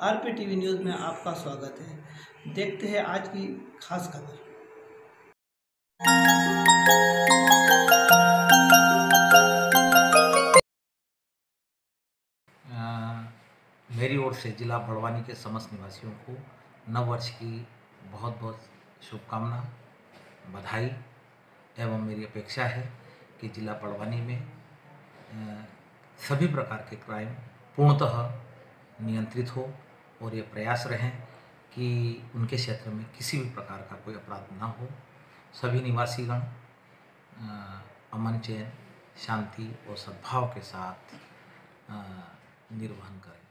RP TV news में आपका स्वागत है। देखते हैं आज की खास खबर। मेरी ओर से ज़िला बड़वानी के समस्त निवासियों को नव वर्ष की बहुत बहुत शुभकामना, बधाई एवं मेरी अपेक्षा है कि ज़िला बड़वानी में सभी प्रकार के क्राइम पूर्णतः नियंत्रित हो। और ये प्रयास रहें कि उनके क्षेत्र में किसी भी प्रकार का कोई अपराध ना हो। सभी निवासीगण अमन चैन, शांति और सद्भाव के साथ निर्वहन करें।